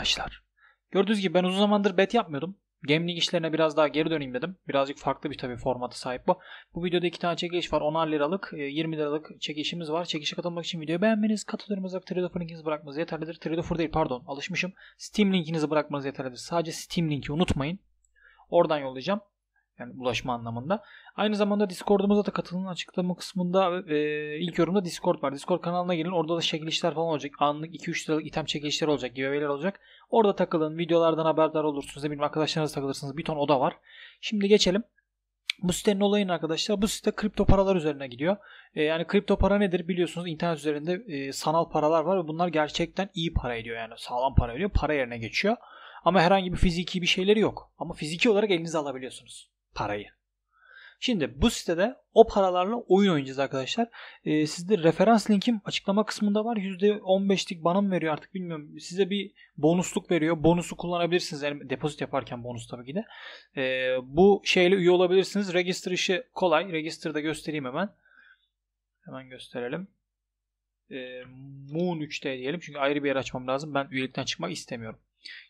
arkadaşlar. Gördüğünüz gibi ben uzun zamandır bet yapmıyordum. Gaming işlerine biraz daha geri döneyim dedim. Birazcık farklı bir tabii formatı sahip bu. Bu videoda iki tane çekiliş var. 10'ar liralık, 20 e, liralık çekilişimiz var. Çekilişe katılmak için videoyu beğenmeniz, katılırımıza Tradeoffer linkinizi bırakmanız yeterlidir. Tradeoffer değil pardon alışmışım. Steam linkinizi bırakmanız yeterlidir. Sadece Steam linki unutmayın. Oradan yollayacağım. Yani ulaşma anlamında. Aynı zamanda Discord'umuza da katılın. Açıklama kısmında e, ilk yorumda Discord var. Discord kanalına gelin. Orada da çekilişler falan olacak. Anlık 2-3 liralık item çekilişler olacak. Giveaway'ler olacak. Orada takılın. Videolardan haberdar olursunuz. Bileyim arkadaşlarınızla takılırsınız. Bir ton oda var. Şimdi geçelim. Bu sitenin olayını arkadaşlar bu site kripto paralar üzerine gidiyor. E, yani kripto para nedir biliyorsunuz internet üzerinde e, sanal paralar var ve bunlar gerçekten iyi para ediyor yani sağlam para ediyor. Para yerine geçiyor. Ama herhangi bir fiziki bir şeyleri yok. Ama fiziki olarak elinize alabiliyorsunuz parayı. Şimdi bu sitede o paralarla oyun oynayacağız arkadaşlar. Ee, sizde referans linkim açıklama kısmında var. %15'lik bana mı veriyor artık bilmiyorum. Size bir bonusluk veriyor. Bonusu kullanabilirsiniz. Yani depozit yaparken bonus tabii ki de. Ee, bu şeyle üye olabilirsiniz. Register işi kolay. Register'da göstereyim hemen. Hemen gösterelim. Ee, Moon 3'te diyelim. Çünkü ayrı bir yer açmam lazım. Ben üyelikten çıkmak istemiyorum.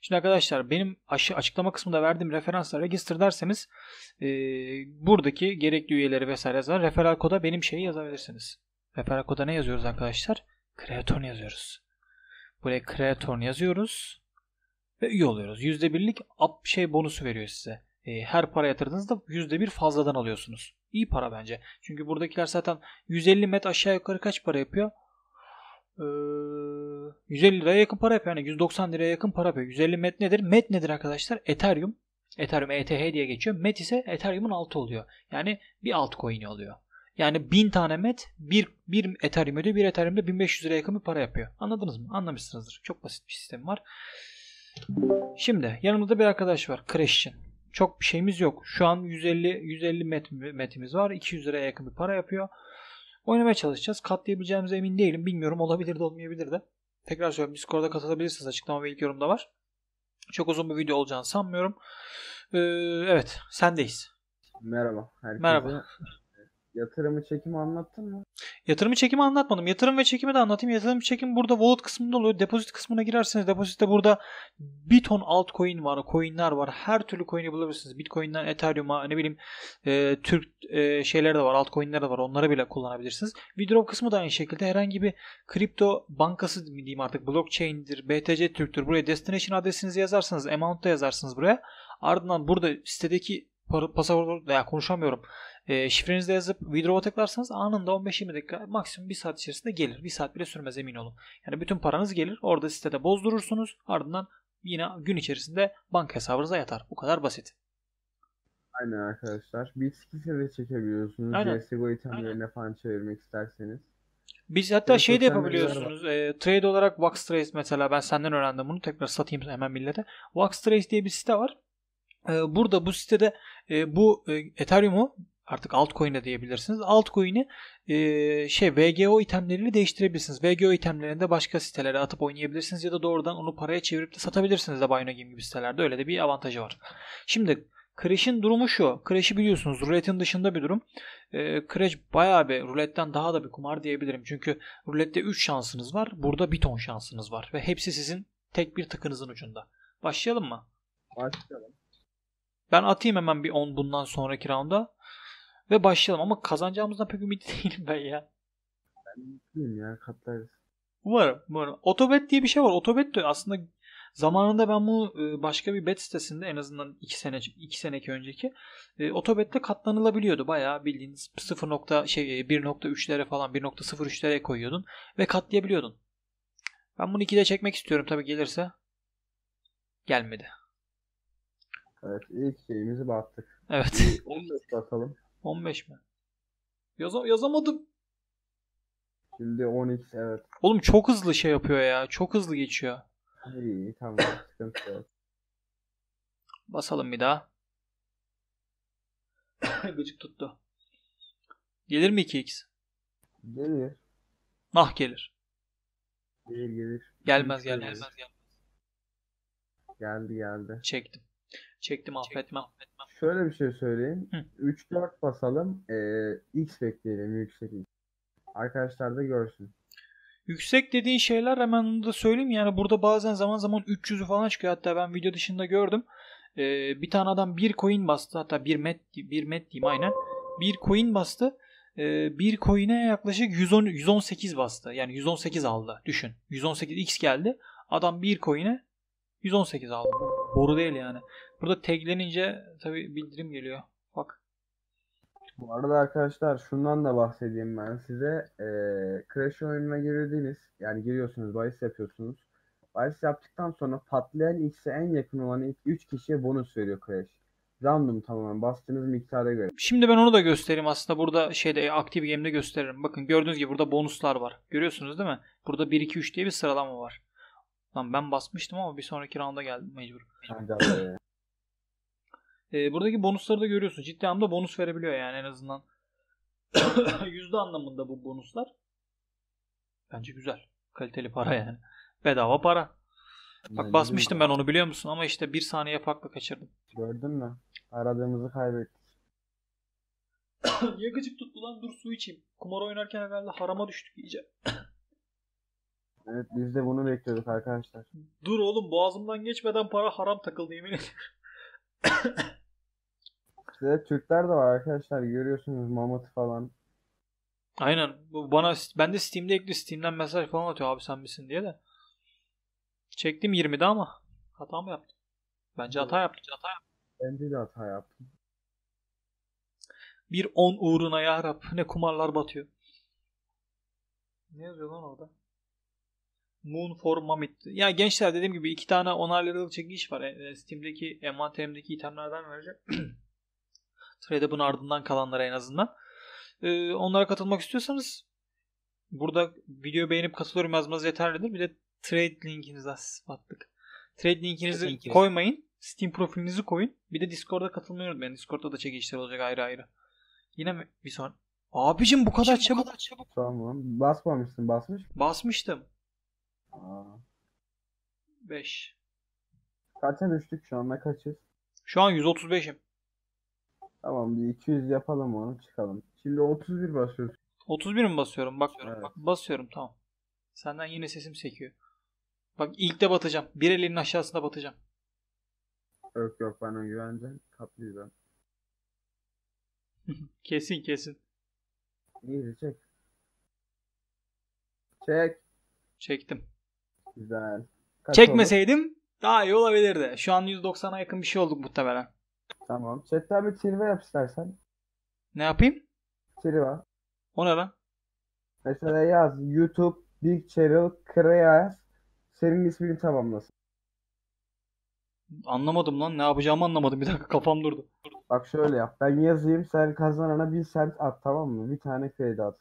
Şimdi arkadaşlar benim açıklama kısmında verdiğim referansla register derseniz e, buradaki gerekli üyeleri vesaire yazar. Referal koda benim şeyi yazabilirsiniz. Referal koda ne yazıyoruz arkadaşlar? Creator yazıyoruz. Buraya Creator yazıyoruz ve üye oluyoruz. %1'lik up şey bonusu veriyor size. E, her para yatırdığınızda %1 fazladan alıyorsunuz. İyi para bence. Çünkü buradakiler zaten 150 met aşağı yukarı kaç para yapıyor? 150 ee, liraya yakın para yapıyor. Yani 190 liraya yakın para yapıyor. 150 met nedir? Met nedir arkadaşlar? Ethereum. Ethereum ETH diye geçiyor. Met ise Ethereum'un altı oluyor. Yani bir altcoin oluyor. Yani 1000 tane met bir, bir Ethereum ödüyor. Bir Ethereum'da 1500 liraya yakın bir para yapıyor. Anladınız mı? Anlamışsınızdır. Çok basit bir sistem var. Şimdi yanımızda bir arkadaş var. Christian. Çok bir şeyimiz yok. Şu an 150 150 met, metimiz var. 200 liraya yakın bir para yapıyor. Oynamaya çalışacağız. Katlayabileceğimize emin değilim. Bilmiyorum olabilir de olmayabilir de. Tekrar söylüyorum Discord'a katılabilirsiniz. Açıklama ve ilk yorumda var. Çok uzun bir video olacağını sanmıyorum. Ee, evet sendeyiz. Merhaba. Herkese. Merhaba. Yatırımı çekimi anlattın mı? Yatırımı çekimi anlatmadım. Yatırım ve çekimi de anlatayım. Yatırım çekim burada wallet kısmında oluyor. Depozit kısmına girerseniz depozitte burada bir ton altcoin var. Coinler var. Her türlü coin'i bulabilirsiniz. Bitcoin'den Ethereum'a ne bileyim e, Türk e, şeyleri de var. Altcoin'ler de var. Onları bile kullanabilirsiniz. Withdraw kısmı da aynı şekilde herhangi bir kripto bankası diyeyim artık blockchain'dir, BTC Türk'tür. Buraya destination adresinizi yazarsanız amount da yazarsınız buraya. Ardından burada sitedeki pasaport veya konuşamıyorum e, şifrenizi de yazıp withdraw'a tıklarsanız anında 15-20 dakika maksimum 1 saat içerisinde gelir. 1 saat bile sürmez emin olun. Yani bütün paranız gelir. Orada sitede bozdurursunuz. Ardından yine gün içerisinde banka hesabınıza yatar. Bu kadar basit. Aynen arkadaşlar. Bitskisi de çekebiliyorsunuz. Aynen. CSGO itemlerine falan çevirmek isterseniz. Biz hatta evet, şey de yapabiliyorsunuz. E, trade olarak Waxtrace mesela ben senden öğrendim bunu. Tekrar satayım hemen millete. Waxtrace diye bir site var. E, burada bu sitede e, bu e, Ethereum'u artık altcoin de diyebilirsiniz. Altcoin'i e, şey VGO itemleriyle değiştirebilirsiniz. VGO itemlerini başka sitelere atıp oynayabilirsiniz ya da doğrudan onu paraya çevirip de satabilirsiniz de Bino gibi sitelerde. Öyle de bir avantajı var. Şimdi Crash'in durumu şu. Crash'i biliyorsunuz ruletin dışında bir durum. E, Crash bayağı bir ruletten daha da bir kumar diyebilirim. Çünkü rulette 3 şansınız var. Burada bir ton şansınız var. Ve hepsi sizin tek bir tıkınızın ucunda. Başlayalım mı? Başlayalım. Ben atayım hemen bir 10 bundan sonraki rounda. Ve başlayalım ama kazanacağımızdan pek ümit değilim ben ya. Ben ümitliyim ya katlarız. Umarım, umarım. Otobet diye bir şey var. Otobet de aslında zamanında ben bunu e, başka bir bet sitesinde en azından 2 sene 2 seneki önceki e, Otobet'te katlanılabiliyordu. Bayağı bildiğiniz 0. şey 1.3'lere e, falan 1.03'lere koyuyordun ve katlayabiliyordun. Ben bunu 2'de çekmek istiyorum tabii gelirse. Gelmedi. Evet ilk şeyimizi battık. Evet. 15 batalım. 15 mi? Yaza yazamadım. Şimdi 12 evet. Oğlum çok hızlı şey yapıyor ya. Çok hızlı geçiyor. İyi tamam sıkıntı yok. Basalım bir daha. Gıcık tuttu. Gelir mi 2x? Gelir. Nah gelir. Gelir gelir. Gelmez gelmez. gelmez. Geldi geldi. Çektim. Çektim affetmem. Şöyle bir şey söyleyeyim. 3-4 basalım. E, X bekleyelim yüksek X. Arkadaşlar da görsün. Yüksek dediğin şeyler hemen onu da söyleyeyim. Yani burada bazen zaman zaman 300'ü falan çıkıyor. Hatta ben video dışında gördüm. Ee, bir tane adam bir coin bastı. Hatta bir met, bir met diyeyim aynen. Bir coin bastı. Ee, bir coin'e yaklaşık 110, 118 bastı. Yani 118 aldı. Düşün. 118x geldi. Adam bir coin'e 118 aldı. Boru değil yani. Burada taglenince tabi bildirim geliyor. Bak. Bu arada arkadaşlar şundan da bahsedeyim ben size. Ee, Crash oyununa girdiniz. Yani giriyorsunuz, bahis yapıyorsunuz. Bahis yaptıktan sonra patlayan X'e en yakın olan ilk 3 kişiye bonus veriyor Crash. Random tamamen bastığınız miktara göre. Şimdi ben onu da göstereyim aslında burada şeyde Active Game'de gösteririm. Bakın gördüğünüz gibi burada bonuslar var. Görüyorsunuz değil mi? Burada 1 2 3 diye bir sıralama var. Lan ben basmıştım ama bir sonraki rounda geldim mecbur. Ee, buradaki bonusları da görüyorsun. Ciddi anlamda bonus verebiliyor yani en azından. Yüzde anlamında bu bonuslar. Bence güzel. Kaliteli para yani. Bedava para. Bak Bence basmıştım ben onu biliyor musun ama işte bir saniye farklı kaçırdım. Gördün mü? Aradığımızı kaybettik. Niye gıcık tuttu lan dur su içeyim. Kumar oynarken herhalde harama düştük iyice. Evet biz de bunu bekliyorduk arkadaşlar. Dur oğlum boğazımdan geçmeden para haram takıldı yemin ederim. Size Türkler de var arkadaşlar. Görüyorsunuz Mamut falan. Aynen. Bu bana ben de Steam'de ekli Steam'den mesaj falan atıyor abi sen misin diye de. Çektim 20'de ama hata mı yaptım? Bence hata yaptım. Hata yaptım. Bence de hata yaptım. Bir 10 uğruna ya Rab. Ne kumarlar batıyor. Ne yazıyor lan orada? Moon for Mamit. Ya gençler dediğim gibi iki tane 10'ar liralık çekiliş var. E, Steam'deki envanterimdeki itemlerden vereceğim. TradeUp'ın ardından kalanlara en azından. Ee, onlara katılmak istiyorsanız burada videoyu beğenip katılıyorum yazmanız yeterlidir. Bir de trade linkinizi battık. Trade linkinizi Linkiniz. koymayın. Steam profilinizi koyun. Bir de Discord'a katılmayı unutmayın. Discord'da da çekilişler olacak ayrı ayrı. Yine mi? Bir sonra. Abicim bu kadar çabuk. Tamam. Basmamışsın. Basmış. Basmıştım. Aa. 5. Kaça düştük şu anda kaçız? Şu an 135'im. Tamam bir 200 yapalım onu çıkalım. Şimdi 31 basıyoruz. 31 mi basıyorum? Bak Evet. basıyorum tamam. Senden yine sesim sekiyor. Bak ilk de batacağım. Bir elinin aşağısında batacağım. Yok yok bana güveneceksin. Kaplıyız ben. Kesin kesin. İyi çek. Çek. Çektim. Güzel. Kaç Çekmeseydim daha iyi olabilirdi. Şu an 190'a yakın bir şey olduk muhtemelen. oldu? Tamam. Chatten bir trive yap istersen. Ne yapayım? Trive. O ne lan? Mesela yaz YouTube Big Cheryl Kreyas senin ismini tamamlasın. Anlamadım lan. Ne yapacağımı anlamadım. Bir dakika kafam durdu. Bak şöyle yap. Ben yazayım sen kazanana bir sent at tamam mı? Bir tane kredi at.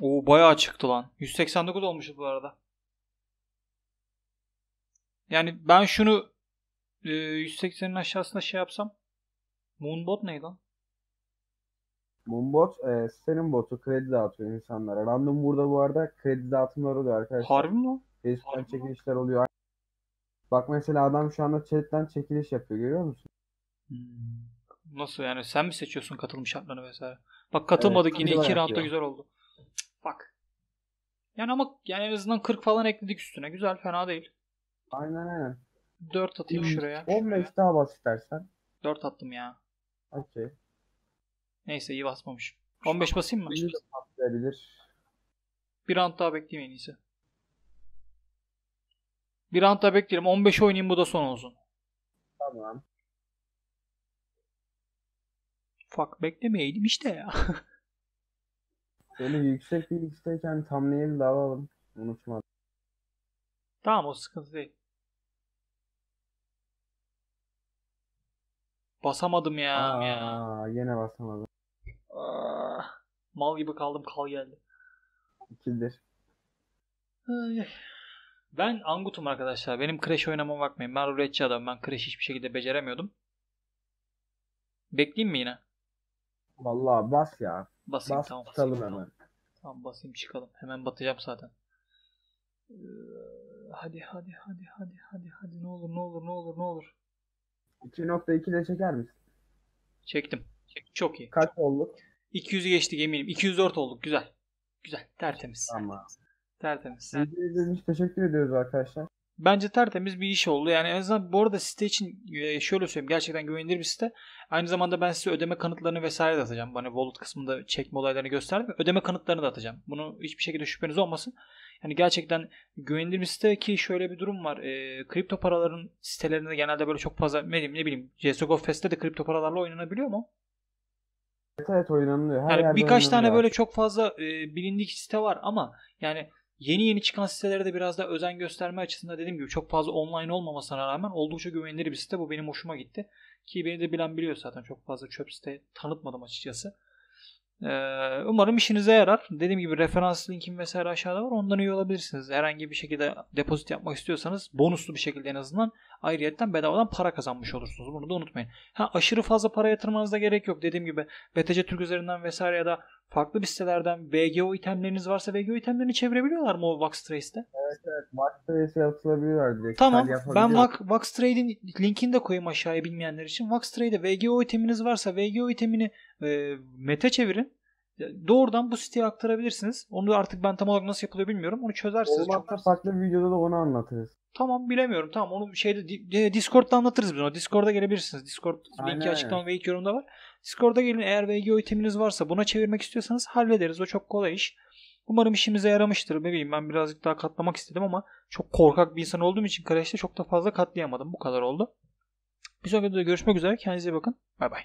Oo bayağı çıktı lan. 189 olmuş bu arada. Yani ben şunu e, 180'in aşağısında şey yapsam Moonbot neydi lan? Moonbot e, senin botu kredi dağıtıyor insanlara. Random burada bu arada kredi dağıtımları oluyor arkadaşlar. Harbi mi? Facebook'tan çekilişler oluyor. Bak mesela adam şu anda chatten çekiliş yapıyor görüyor musun? Hmm. Nasıl yani sen mi seçiyorsun katılım şartlarını vesaire? Bak katılmadık Evet, yine iki roundda güzel oldu. Cık, Bak. Yani ama yani en azından 40 falan ekledik üstüne. Güzel fena değil. Aynen aynen. 4 atayım şuraya. 15 daha bas istersen. 4 attım ya. Okey. Neyse iyi basmamış. 15 basayım mı? De patlayabilir. Bir round daha bekleyeyim en iyisi. Bir round daha bekleyelim. 15 oynayayım bu da son olsun. Tamam. Fuck beklemeyeydim işte ya. Böyle yüksek bir X'teyken thumbnail de alalım. Unutma. tamam o sıkıntı değil. Basamadım ya. Aa, yine basamadım. Ah, mal gibi kaldım kal geldi. İkidir. Ben Angut'um arkadaşlar. Benim Crash oynamama bakmayın. Ben ruletçi adamım. Ben Crash hiçbir şekilde beceremiyordum. Bekleyeyim mi yine? Vallahi bas ya. Basayım Bas tamam. basayım, hemen. Tamam basayım çıkalım. Hemen batacağım zaten. Ee, Hadi hadi hadi hadi hadi hadi ne olur ne olur ne olur ne olur. 2.2 de çeker misin? Çektim. Çektim. Çok iyi. Kaç olduk? 200'ü geçtik eminim. 204 olduk. Güzel. Güzel. Tertemiz. Tamam. Tertemiz. İçin teşekkür ediyoruz arkadaşlar. Bence tertemiz bir iş oldu. Yani en azından bu arada site için e, şöyle söyleyeyim. Gerçekten güvenilir bir site. Aynı zamanda ben size ödeme kanıtlarını vesaire de atacağım. Bana wallet kısmında çekme olaylarını gösterdim. Ödeme kanıtlarını da atacağım. Bunu hiçbir şekilde şüpheniz olmasın. Yani gerçekten güvenilir bir site ki şöyle bir durum var. E, kripto paraların sitelerinde genelde böyle çok fazla ne bileyim, ne bileyim CSGO Fest'te de kripto paralarla oynanabiliyor mu? Evet evet oynanılıyor. Her Yani birkaç tane böyle çok fazla e, bilindik site var ama yani yeni yeni çıkan sitelere de biraz daha özen gösterme açısından dediğim gibi çok fazla online olmamasına rağmen oldukça güvenilir bir site. Bu benim hoşuma gitti. Ki beni de bilen biliyor zaten çok fazla çöp site tanıtmadım açıkçası. Ee, umarım işinize yarar. Dediğim gibi referans linkim vesaire aşağıda var. Ondan iyi olabilirsiniz. Herhangi bir şekilde depozit yapmak istiyorsanız bonuslu bir şekilde en azından ayrıyetten bedavadan para kazanmış olursunuz. Bunu da unutmayın. Ha aşırı fazla para yatırmanıza gerek yok. Dediğim gibi BTC Türk üzerinden vesaire ya da farklı bir sitelerden VGO itemleriniz varsa VGO itemlerini çevirebiliyorlar mı o Vaxtrace'de? Evet, Marketplace'e atılabiliyorlar direkt. Tamam. Ben yapabiliyor. Vax, Vaxtrade'in linkini de koyayım aşağıya bilmeyenler için. Vaxtrade'de VGO iteminiz varsa VGO itemini e, meta çevirin. Doğrudan bu siteye aktarabilirsiniz. Onu artık ben tam olarak nasıl yapılıyor bilmiyorum. Onu çözersiniz. Olmazsa çözersiniz. farklı bir videoda da onu anlatırız. Tamam bilemiyorum. Tamam onu şeyde di- Discord'da anlatırız biz onu. Discord'a gelebilirsiniz. Discord Aynen, linki açıklama ve ilk yorumda var. Discord'a gelin eğer VGO iteminiz varsa buna çevirmek istiyorsanız hallederiz. O çok kolay iş. Umarım işimize yaramıştır. Ne bileyim ben birazcık daha katlamak istedim ama çok korkak bir insan olduğum için Crash'te çok da fazla katlayamadım. Bu kadar oldu. Bir sonraki videoda görüşmek üzere. Kendinize bakın. Bay bay.